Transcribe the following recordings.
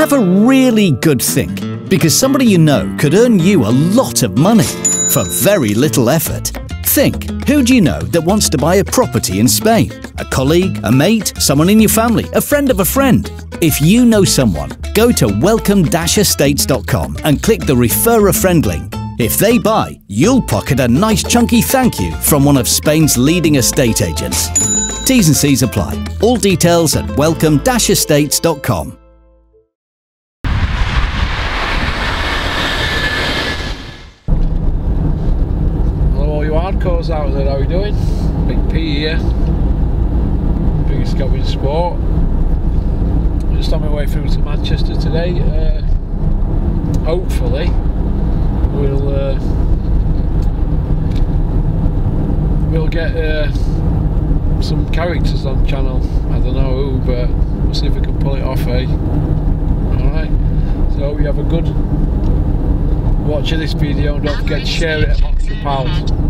Have a really good think, because somebody you know could earn you a lot of money for very little effort. Think, who do you know that wants to buy a property in Spain? A colleague, a mate, someone in your family, a friend of a friend? If you know someone, go to welcome-estates.com and click the refer a friend link. If they buy, you'll pocket a nice chunky thank you from one of Spain's leading estate agents. T's and C's apply. All details at welcome-estates.com. You hardcores out there, how are you doing? Big P here. Biggest gob in sport. Just on my way through to Manchester today. Uh, hopefully we'll uh, we'll get uh, some characters on channel. I don't know who, but we'll see if we can pull it off, eh? Alright. So we have a good watch of this video and don't forget to share it amongst your pals.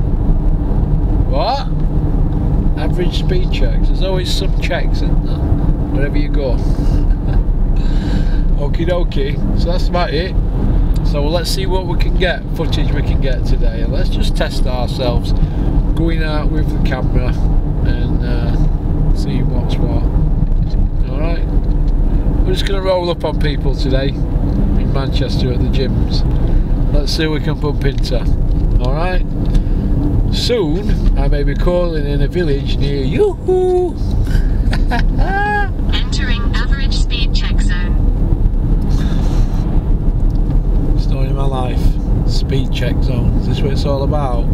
What? Average speed checks. There's always some checks in there, wherever you go. Okie dokie. So that's about it. So let's see what we can get, footage we can get today. And let's just test ourselves going out with the camera and uh, see what's what. Alright. We're just going to roll up on people today in Manchester at the gyms. Let's see what we can bump into. Alright? Soon I may be calling in a village near you. Entering average speed check zone. Story of my life. Speed check zone. Is this what it's all about?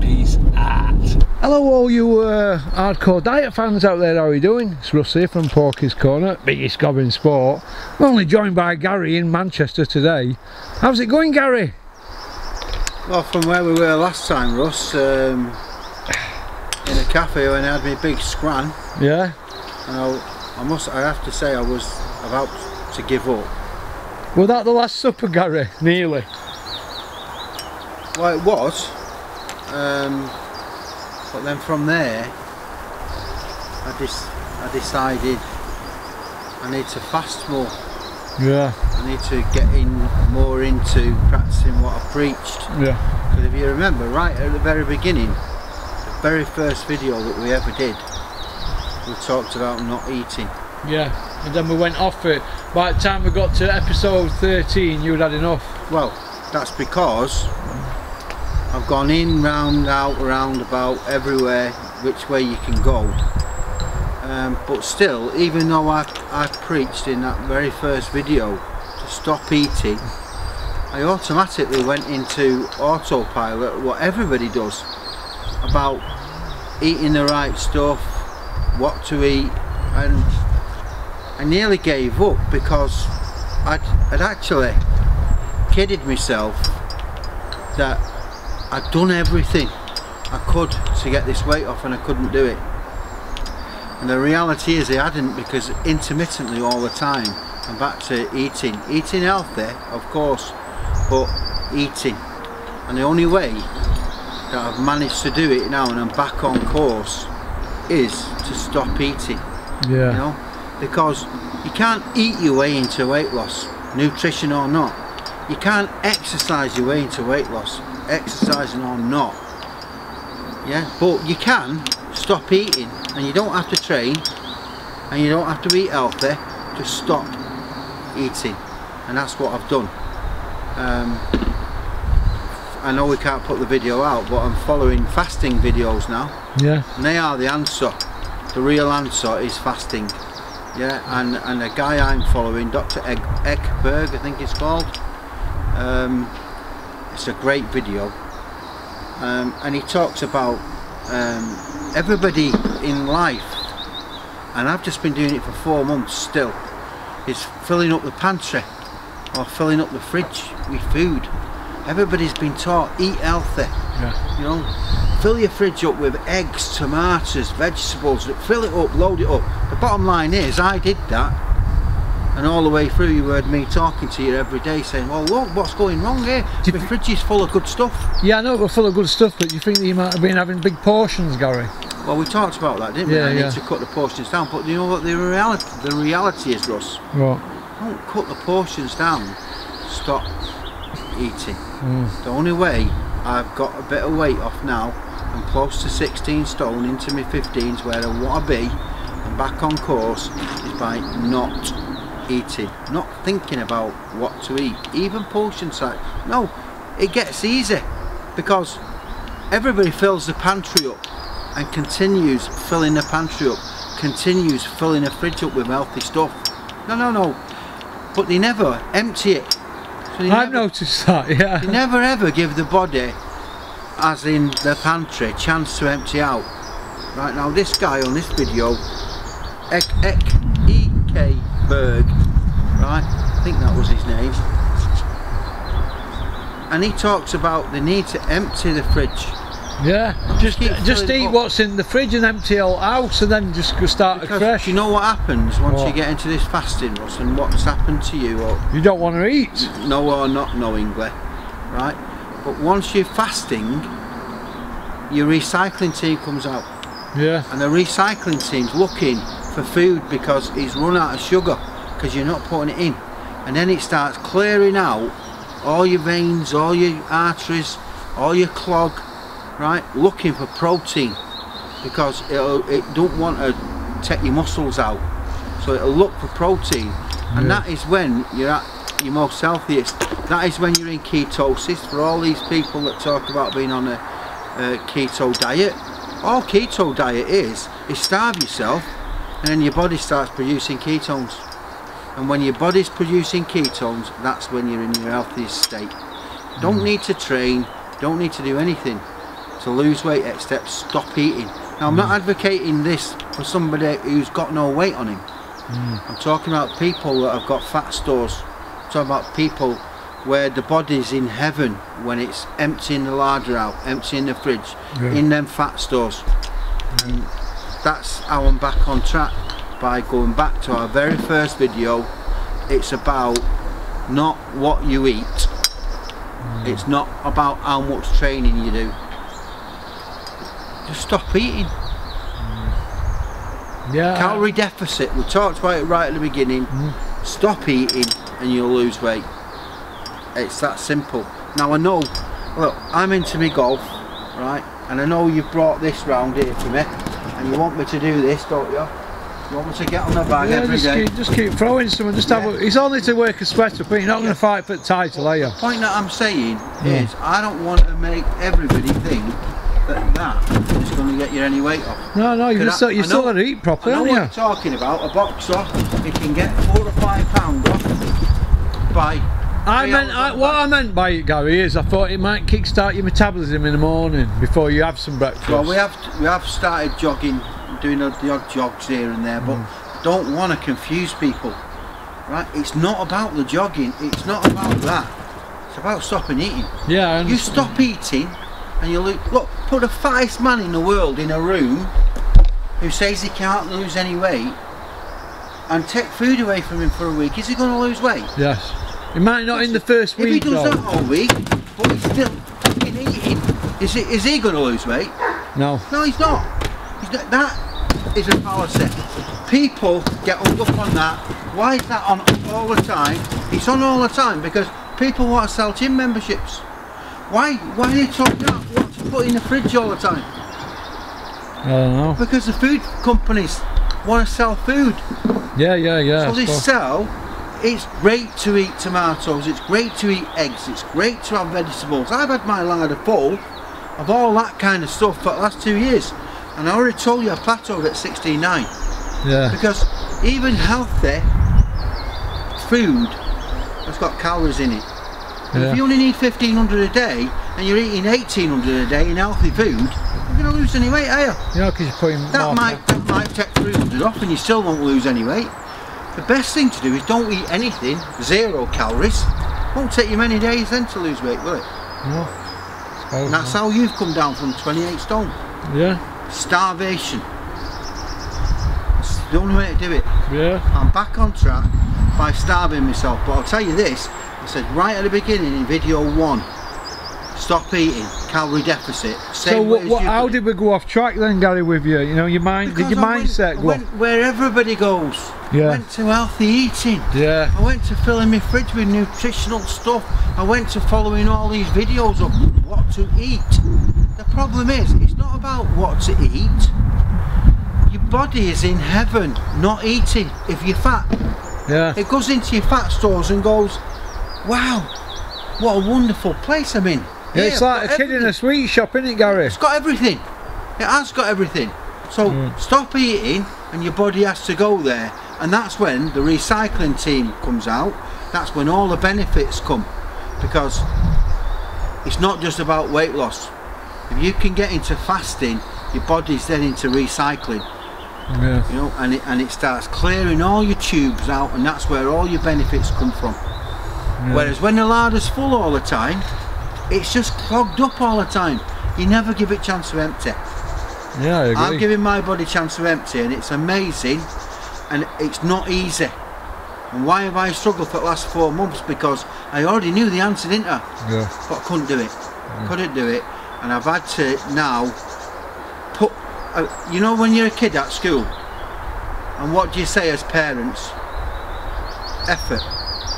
Peace out. Hello all you uh, hardcore diet fans out there, how are you doing? It's Russ here from Porky's Corner, biggest gob in sport. I'm only joined by Gary in Manchester today. How's it going Gary? Well, from where we were last time, Russ, um, in a cafe when I had my big scran, Yeah? and I, I must, I have to say, I was about to give up. Was that the last supper Gary? Nearly. Well, it was, um, but then from there, I just, I decided I need to fast more. Yeah, I need to get in more into practicing what I preached. yeah. Because if you remember, right at the very beginning, the very first video that we ever did, we talked about not eating. Yeah, and then we went off it. By the time we got to episode 13, you'd had enough. Well, that's because I've gone in, round, out, round, about, everywhere, which way you can go. Um, but still, even though I, I preached in that very first video to stop eating, I automatically went into autopilot, what everybody does, about eating the right stuff, what to eat, and I nearly gave up because I'd, I'd actually kidded myself that I'd done everything I could to get this weight off and I couldn't do it. And the reality is I hadn't because intermittently all the time I'm back to eating. Eating healthy, of course, but eating. And the only way that I've managed to do it now and I'm back on course is to stop eating Yeah. you know because you can't eat your way into weight loss nutrition or not you can't exercise your way into weight loss exercising or not yeah but you can stop eating and you don't have to train and you don't have to eat healthy just stop eating and that's what I've done um, I know we can't put the video out but I'm following fasting videos now Yeah. and they are the answer. The real answer is fasting. Yeah, and, and a guy I'm following, Dr. Egg, Eckberg, I think it's called. Um, it's a great video. Um, and he talks about um, everybody in life, and I've just been doing it for four months still, is filling up the pantry or filling up the fridge with food. Everybody's been taught eat healthy Yeah. you know fill your fridge up with eggs tomatoes vegetables fill it up load it up the bottom line is i did that And all the way through you heard me talking to you every day saying, well look what's going wrong here. Do The fridge is full of good stuff. Yeah, I know we're full of good stuff, but you think that you might have been having big portions, Gary? Well we talked about that didn't Yeah, we? I yeah. need to cut the portions down. But you know what the reality the reality is Russ? Right. Don't cut the portions down. Stop eating. Mm. The only way I've got a bit of weight off now and close to 16 stone into my 15s where I want to be and back on course is by not eating, not thinking about what to eat, even portion size. No, it gets easy because everybody fills the pantry up and continues filling the pantry up, continues filling the fridge up with healthy stuff. No, no, no. But they never empty it. So I've never- noticed that, yeah. you never ever give the body, as in the pantry, chance to empty out. Right now, this guy on this video, Ek, Ek, E.K. Berg, right, I think that was his name, and he talks about the need to empty the fridge. Yeah. Just just eat what's in the fridge and empty all out and then just go start Because afresh. you know what happens once you get into this fasting, Russ, and what's happened to you, or You don't want to eat. No, or not knowingly, right? But once you're fasting, your recycling team comes out. Yeah. and the recycling team's looking for food because it's run out of sugar because you're not putting it in. And then it starts clearing out all your veins all your arteries all your clog right? Looking for protein because it'll, it don't want to take your muscles out. So it'll look for protein. And Yeah. that is when you're at your most healthiest. That is when you're in ketosis. For all these people that talk about being on a uh, keto diet all keto diet is is starve yourself and then your body starts producing ketones. And when your body's producing ketones that's when you're in your healthiest state. Don't hmm. need to train don't need to do anything to lose weight except stop eating. Now I'm not hmm. advocating this for somebody who's got no weight on him. Hmm. I'm talking about people that have got fat stores. I'm talking about people where the body's in heaven when it's emptying the larder out emptying the fridge Yeah. in them fat stores. And that's how I'm back on track by going back to our very first video. It's about not what you eat. It's not about how much training you do. Just stop eating. Yeah. calorie deficit we talked about it right at the beginning. Mm. Stop eating and you'll lose weight. It's that simple. Now I know look I'm into my golf right? And I know you've brought this round here for me you want me to do this don't you you want me to get on the bag Yeah, every just day keep, just keep throwing some. Just have. A, it's only to work a sweat up, but you're not going to fight for the title, are you? The point that I'm saying Yeah. is I don't want to make everybody think that that is going to get you any weight off No, no. You just I- you still got to eat properly, I know what you're talking about a boxer he can get four or five pound off by I meant I, what. I meant by it, Gary, is I thought it might kick-start your metabolism in the morning before you have some breakfast. Well, we have we have started jogging, doing the odd jogs here and there, but mm. don't want to confuse people. Right? It's not about the jogging. It's not about that. It's about stopping eating. yeah, You stop eating, and you look. Look, put the fattest man in the world in a room who says he can't lose any weight, and take food away from him for a week. Is he going to lose weight? Yes. It might not in the first week. If he does though. that all week, but he's still fucking eating, is he, is he going to lose weight? No. No, he's not. He's not. That is a fallacy. People get hung up on that. Why is that on all the time? It's on all the time because people want to sell gym memberships. Why? Why are they talking about what to put in the fridge all the time? I don't know. Because the food companies want to sell food. Yeah, yeah, yeah. So they sell. It's great to eat tomatoes. It's great to eat eggs. It's great to have vegetables. I've had my larder full of all that kind of stuff for the last two years, and I already told you I plateaued at 16.9 Yeah. because even healthy food has got calories in it. And Yeah. If you only need 1500 a day and you're eating 1800 a day in healthy food, you're going to lose any weight, are you? Yeah, because you're putting That might that might take 300 off and you still won't lose any weight. The best thing to do is don't eat anything, zero calories. Won't take you many days then to lose weight, will it? No. And that's how you've come down from 28 stone. Yeah. Starvation. It's the only way to do it. Yeah. I'm back on track. by starving myself. But I'll tell you this, I said right at the beginning in video one, stop eating, calorie deficit. So same way what, what, how did we go off track then, Gary? With you, you know, your mind, did your I went- mindset I go? went where everybody goes. Yeah. I went to healthy eating. Yeah. I went to filling my fridge with nutritional stuff. I went to following all these videos of what to eat. The problem is, it's not about what to eat. Your body is in heaven, not eating. If you're fat, Yeah. it goes into your fat stores and goes, wow, what a wonderful place I'm in. Yeah, it's like a got kid in a sweet shop, isn't it, Gary? It's got everything. It has got everything. So Mm. stop eating and your body has to go there. And that's when the recycling team comes out. That's when all the benefits come. Because it's not just about weight loss. If you can get into fasting, your body's then into recycling. Yeah. You know, and it and it starts clearing all your tubes out and that's where all your benefits come from. Whereas when the larder's full all the time, it's just clogged up all the time. You never give it chance to empty. Yeah, I agree. I'm giving my body chance to empty and it's amazing and it's not easy. And why have I struggled for the last four months? Because I already knew the answer, didn't I? yeah. But I couldn't do it. Couldn't do it. And I've had to now put, uh, you know when you're a kid at school and what do you say as parents? Effort.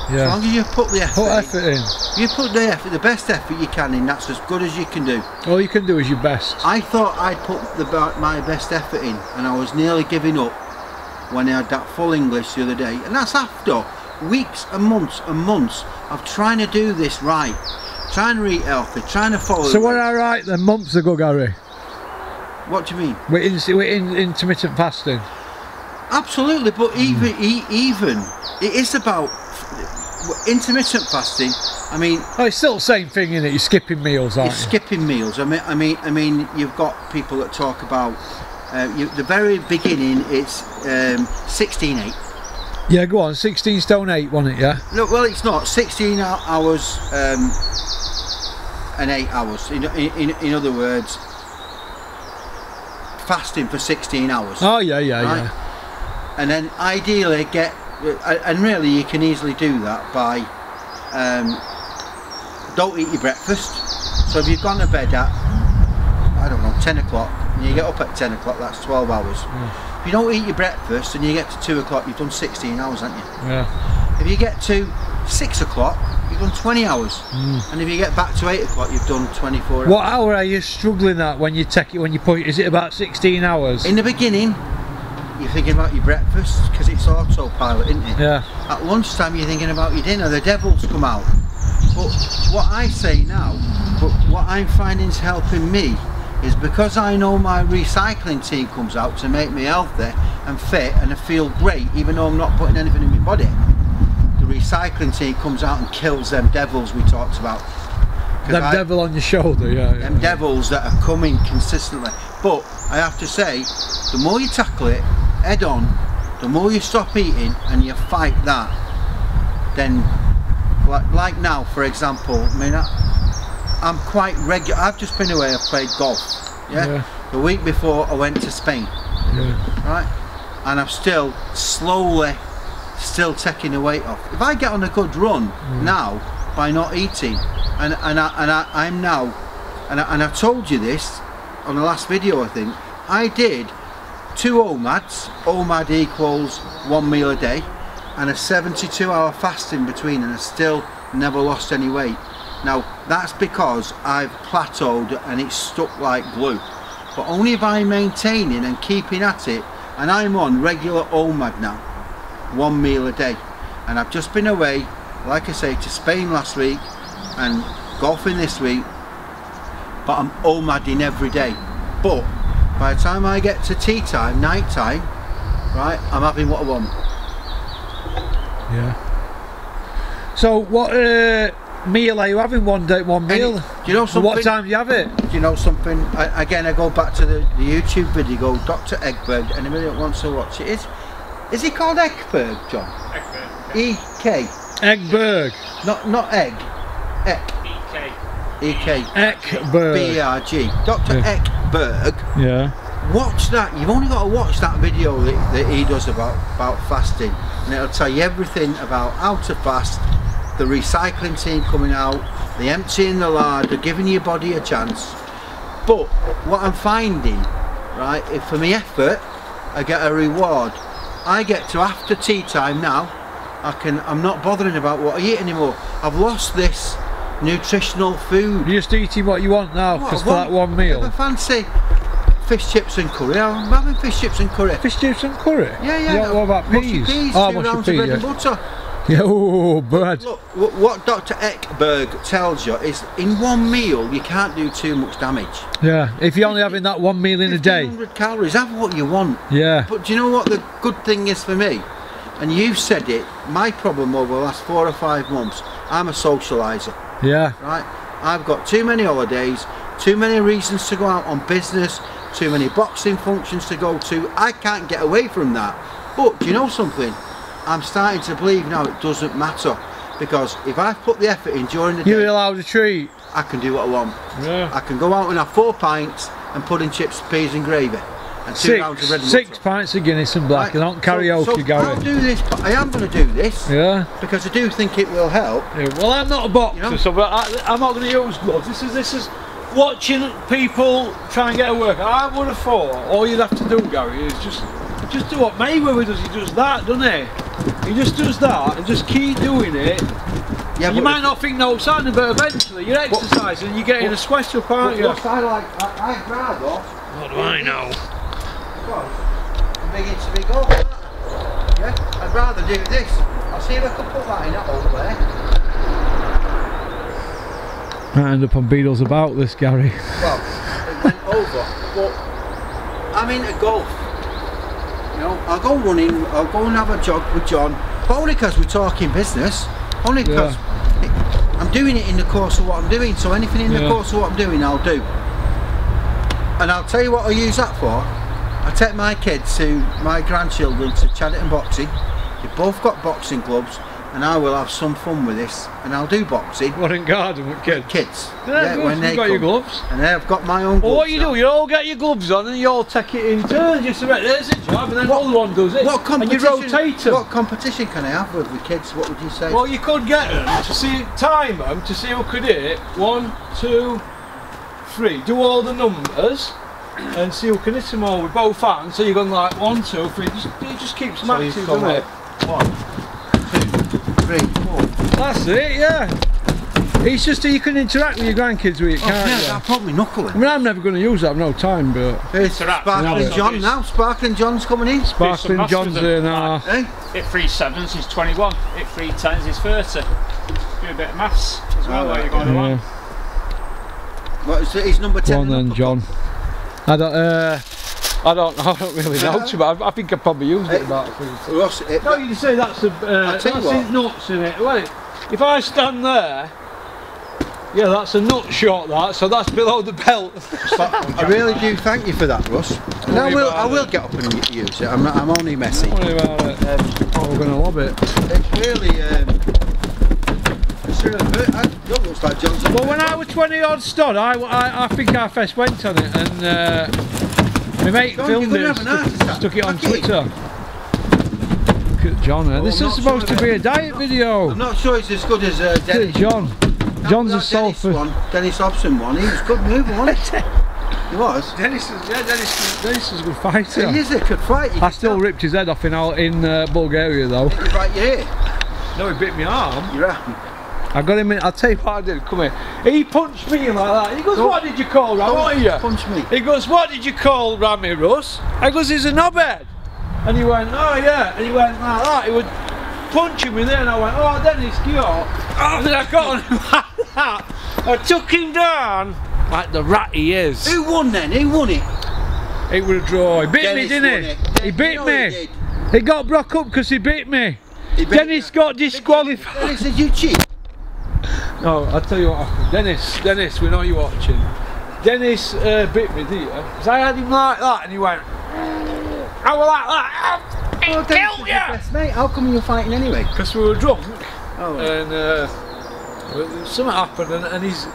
Yeah. As long as you put the effort, Put in, effort in. you put the effort, the best effort you can in, that's as good as you can do. All you can do is your best. I thought I'd put the, my best effort in and I was nearly giving up when I had that full English the other day and that's after weeks and months and months of trying to do this right trying to eat healthy trying to follow So what I right then months ago, Gary? what do you mean With, in, with in, intermittent fasting. absolutely but hmm. even e- even it is about intermittent fasting I mean Oh, it's still the same thing, is it? You're skipping meals, aren't you? skipping meals I mean I mean I mean you've got people that talk about uh, you, the very beginning it's um, 16 8 Yeah, go on. 16 stone 8, wasn't it, yeah? Look, well, it's not. 16 hours um, and 8 hours. In, in, in other words, fasting for 16 hours. Oh, yeah, yeah, Right. yeah. And then ideally get, uh, and really you can easily do that by, um, don't eat your breakfast. So if you've gone to bed at, I don't know, 10 o'clock, and you get up at 10 o'clock, that's 12 hours. If you don't eat your breakfast and you get to 2 o'clock, you've done 16 hours, haven't you? Yeah. If you get to six o'clock, you've done 20 hours. Hmm. And if you get back to eight o'clock, you've done 24 hours. What hour are you struggling at when you take it, when you put it? Is it about 16 hours? In the beginning, you're thinking about your breakfast because it's autopilot, isn't it? yeah. At lunchtime, you're thinking about your dinner. The devils come out. But what I say now, but what I'm finding is helping me is because I know my recycling team comes out to make me healthy and fit and I feel great even though I'm not putting anything in my body. The recycling team comes out and kills them devils we talked about Them I- devil on your shoulder, yeah. yeah. them devils that are coming consistently. But I have to say, the more you tackle it head on, the more you stop eating and you fight that, then like, like now, for example, I mean, I, I'm quite regular. I've just been away. I've played golf. Yeah? Yeah. The week before, I went to Spain. yeah. Right. And I'm still slowly, still taking the weight off. If I get on a good run mm. now by not eating, and and I, and I, I'm now, and I, and I told you this on the last video, I think I did two OMADs. OMAD equals one meal a day, and a 72 hour fasting between, and I still never lost any weight. Now that's because I've plateaued and it's stuck like glue. But only if I'm maintaining and keeping at it, and I'm on regular OMAD now, one meal a day. And I've just been away, like I say, to Spain last week and golfing this week, but I'm OMADing every day. But by the time I get to tea time, night time, right, I'm having what I want. Yeah. So what uh, meal are you having one day? One Any- meal. do you know And What time do you have it? Do you know something? I, again, I go back to the, the YouTube video, Dr. Eggberg. Anybody that wants to watch it is. Is he called Eggberg, John? Eggberg. E K, Eggberg. not not egg. Eck. E K. Eckberg. B E R G. Dr. Yeah. Eckberg. Yeah. Watch that. You've only got to watch that video that, that he does about about fasting. and it'll tell you everything about how to fast, the recycling team coming out, the emptying the larder, giving your body a chance. But what I'm finding, right, if for my effort, I get a reward. I get to after tea time now. I can. I'm not bothering about what I eat anymore. I've lost this nutritional food. You're just eating what you want now, I for that one meal. I fancy fish chips and curry, I'm having fish chips and curry. Fish chips and curry? Yeah, yeah. what about mushy peas? peas, oh, two rounds peas, of bread yeah. and butter. Yeah, oh, bread. Look, what Dr. Eckberg tells you is in one meal you can't do too much damage. Yeah, if you're only having that one meal in a day. 100 calories, have what you want. Yeah. But do you know what the good thing is for me? And you've said it, my problem over the last four or five months, I'm a socialiser, Yeah. right? I've got too many holidays, too many reasons to go out on business, too many boxing functions to go to. I can't get away from that. But do you know something? I'm starting to believe now it doesn't matter. Because if I put the effort in during the You're day, allowed a treat. I can do what I want. Yeah. I can go out and have four pints and pudding chips, peas and gravy. And two rounds of Six, and six butter. pints of Guinness and black. Right, I don't so- karaoke, so Gary. I'll do this. I am going to do this Yeah. because I do think it will help. Yeah, Well, I'm not a boxer, You know? so but I, I'm not going to use gloves. This is this is watching people try and get a work. I would have thought all you'd have to do, Gary, is just just do what Mayweather does. He does that, doesn't he? He just does that and just keep doing it. Yeah, you might not think no sign, but eventually you're exercising, you're getting a sweat up, But aren't you? what I like, I, I'd rather What do I know? because I'm big into big goal. Yeah, I'd rather do this. I'll see if I can put that in that hole there. Might end up on Beatles about this, Gary. Well, it went over, but I'm into golf. You know, I'll go running, I'll go and have a jog with John, but only because we're talking business. Only because I'm doing it in the course of what I'm doing. So anything in the course of what I'm doing, I'll do. And I'll tell you what I use that for. I take my kids to my grandchildren to Chadderton Boxing. They've both got boxing gloves, and I will have some fun with this. And I'll do boxing. What in garden with kids? Kids. Yeah, good, you've got your gloves. And I've got my own gloves. Well, what you now. do, you all get your gloves on and you all take it in turns. You say, right, there's a job, and then What- the other one does it. What and you competition? rotate them. What competition can I have with the kids? What would you say? Well, you could get them to see, time them to see who could hit it. One, two, three. Do all the numbers and see who can hit them all with both hands. So you're going like one, two, three. Just, it just keeps So matches, doesn't it? One, three, four. That's it, yeah. It's just that you can interact with your grandkids with it, Oh, can't yeah, you? I'll probably knuckle I him. mean, I'm never going to use that. I've no time, but Here's Interact. Sparkling Yeah. John now. Sparkling John's coming in. Sparkling John's of in our. Hey, Hit three sevens, he's 21. Hit three tens, he's 30. Do a bit of maths as well while you're going Yeah. along. what is it? He's number ten. on then, John. I don't. Uh, I don't. Know, I don't really know too much. I, I think I probably used it about three. times. Ross, it, No, you say that's a. Uh, I'll tell you that's what. his nuts in it. Wait, if I stand there, yeah, that's a nut shot. That so that's below the belt. I really do thank you for that, Russ. And I will. I will it. get up and use it. I'm not. I'm only messy. Don't worry about it. Um, Oh, we're gonna love it. it's really. Um, it's really. I, looks like John's. Well, when I was 20 odd stud, I, I, I think I first went on it and uh, my mate John, filmed it gonna and have an heart stuck, stuck it on Fuck it. Twitter. Look at John. eh? Oh, this I'm is supposed sure to be a then. diet video. I'm not sure it's as good as uh, Look at Dennis. John. John's a that Dennis Salford. one, Dennis Hobson one. He was a good mover, wasn't he? He was. Dennis is, yeah, Dennis, Dennis is a good fighter. He is a good fight. You I still tell. ripped his head off in Al- in uh, Bulgaria though. He bite your ear. No, he bit my arm. You're right. I got him in. I'll tell you what I did. Come here. He punched me like that. He goes, Don't- "What did you call Ram? What are you?" Punch me. He goes, "What did you call Rammy Russ?" I goes, "He's a knobhead." And he went, "Oh yeah." And he went like that. He would punch him me there, and I went, "Oh, Dennis, up." Oh, and I got on him like that. I took him down like the rat he is. Who won then? Who won it? It was a draw. He bit Dennis me, didn't he? it. He You know me. He. He got broke up because he beat me. He bit Dennis you. got disqualified. Dennis, did you cheat? No, I'll tell you what happened. Dennis, Dennis, we know you're watching. Dennis uh, bit me, did you? 'Cause I had him like that and he went, I was like that. Oh, Dennis Kill is your best mate. How come you're fighting anyway? Because we were drunk Oh, and uh, something happened and, and he's.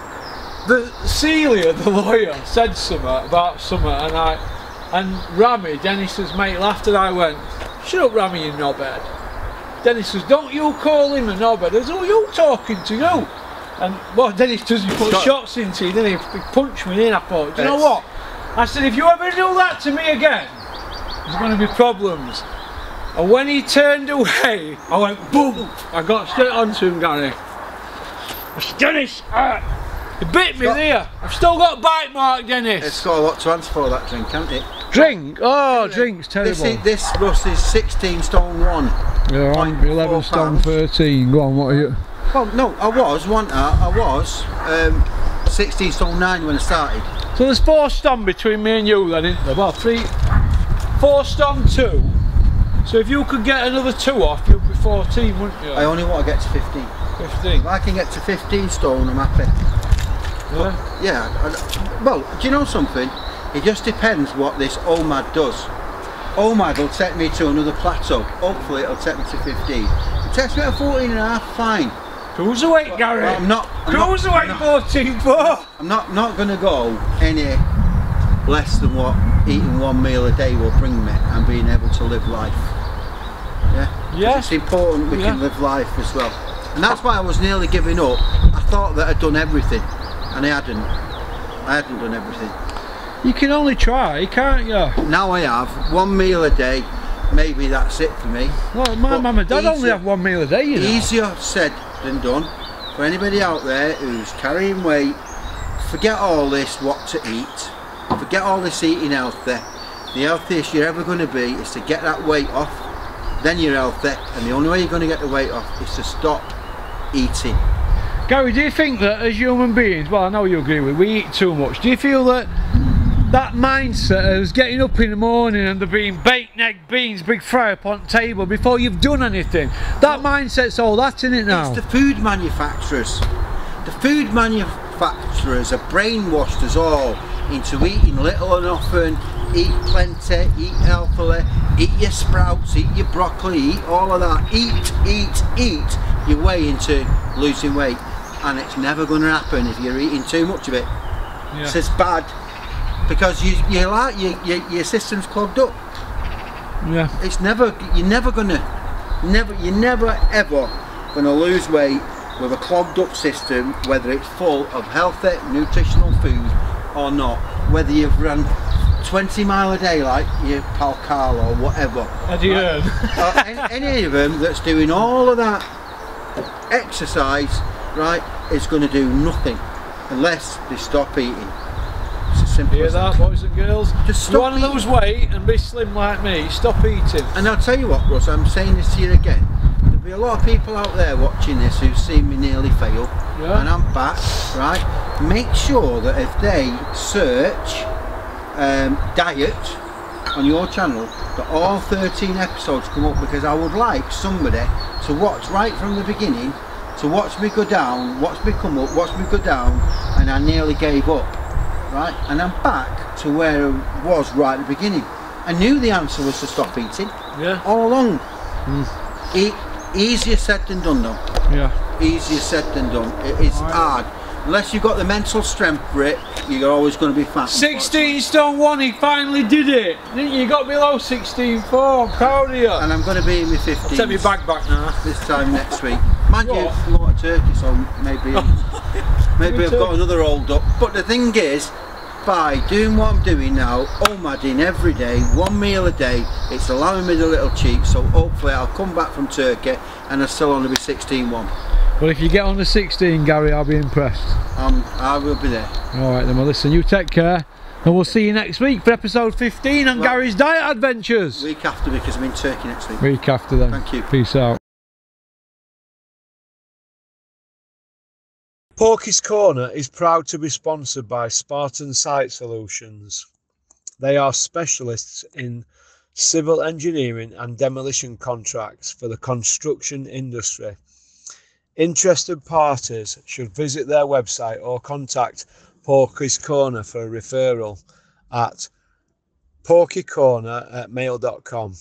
The Celia, the lawyer, said something about something and I. And Rami, Dennis's mate, laughed and I went, Shut up, Rami, you knobhead. Dennis says, don't you call him a knobhead. I who are you talking to, you? And what Dennis does, he puts Got- shots into you, then he, he punched me in. I thought, do you know what? I said, if you ever do that to me again, there's going to be problems. And when he turned away, I went boom. I got straight onto him, Gary. Dennis, ah. he bit me Got- there. I've still got a bite mark, Dennis. It's got a lot to answer for that drink, hasn't it? Drink. Oh, drink's terrible. This, is, this Russ is 16 stone one. yeah, I'm point 11 stone pounds. 13. Go on, what are you? Well, no, I was, one I, I was um, 16 stone nine when I started. So there's four stone between me and you then, isn't there? Well, three, four stone two. So if you could get another two off, you'd be 14, wouldn't you? I only want to get to 15. 15. If I can get to 15 stone, I'm happy. Yeah. Yeah. I, well, do you know something? It just depends what this OMAD does. OMAD will take me to another plateau. Hopefully, it'll take me to 15. It takes me to 14 and a half, fine. Cruiserweight, Gary. Well, I'm not. I'm not, Cruiserweight I'm not, 14 4. I'm not, not going to go any less than what eating one meal a day will bring me and being able to live life. Yeah. Yeah. It's important we can live life as well. And that's why I was nearly giving up. I thought that I'd done everything, and I hadn't. I hadn't done everything. You can only try, can't you? Now I have one meal a day. Maybe that's it for me. Well, my But mum and dad only have one meal a day, you know. Easier said than done. For anybody out there who's carrying weight, forget all this what to eat. Forget all this eating healthy. The healthiest you're ever going to be is to get that weight off. Then you're healthy, and the only way you're going to get the weight off is to stop eating. Gary, do you think that as human beings, well, I know you agree with, we eat too much. Do you feel that that mindset of getting up in the morning and there being baked egg, beans, big fry up on the table before you've done anything, that mindset's all that in it now. It's the food manufacturers. The food manufacturers have brainwashed us all into eating little and often, eat plenty, eat healthily, eat your sprouts, eat your broccoli, eat all of that. Eat, eat, eat your way into losing weight. And it's never going to happen if you're eating too much of it. Yeah. It's bad because you, you like your, system's clogged up yeah. it's never you're never gonna never you're never ever gonna lose weight with a clogged up system whether it's full of healthy nutritional food or not whether you've run 20 mile a day like your pal Carl or whatever Eddie Hearn. or any, any of them that's doing all of that exercise right is going to do nothing unless they stop eating simple Hear as that, boys and girls? Just you stop want to lose weight and be slim like me, stop eating. And I'll tell you what, Russ, I'm saying this to you again. There'll be a lot of people out there watching this who've seen me nearly fail, Yeah. and I'm back, right? Make sure that if they search um, diet on your channel, that all 13 episodes come up because I would like somebody to watch right from the beginning, to watch me go down, watch me come up, watch me go down, and I nearly gave up, right? And I'm back to where I was right at the beginning. I knew the answer was to stop eating Yeah, all along. Hmm. E- easier said than done though. yeah. Easier said than done. It is hard. Unless you've got the mental strength for it, you're always going to be fat. 16 stone one, he finally did it. Didn't you? You got below 16 4. I'm proud of you. And I'm going to be in my 50s Take me bag back now. this time next week. Mind you, What? we want a turkey, so maybe maybe I've got another hold up. But the thing is, by doing what I'm doing now, OMADing every day, one meal a day, it's allowing me the little cheat. So hopefully I'll come back from Turkey and I'll still only be 16 one. Well, if you get on to 16, Gary, I'll be impressed. Um, I will be there. Alright then, well listen, you take care. And we'll see you next week for episode 15 on Well- Gary's Diet Adventures. Week after because I'm in Turkey next week. Week after then. Thank you. Peace out. Porky's Corner is proud to be sponsored by Spartan Site Solutions. They are specialists in civil engineering and demolition contracts for the construction industry. Interested parties should visit their website or contact Porky's Corner for a referral at porkycorner at mail.com.